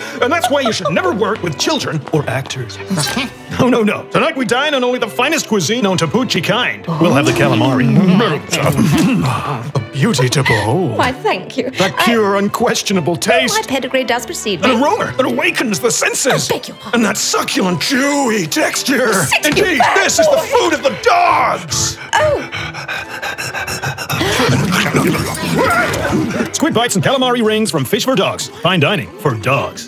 And that's why you should never work with children or actors. No, no, no. Tonight we dine on only the finest cuisine known to Pucci kind. We'll have the calamari. A beauty to behold. Why, thank you. That pure, unquestionable taste. My pedigree does precede An aroma that awakens the senses. I beg your pardon. And that succulent, chewy texture. Sit, Indeed, this is the food of the dogs. Oh! Squid bites and calamari rings from Fish4Dogs. Fine dining for dogs.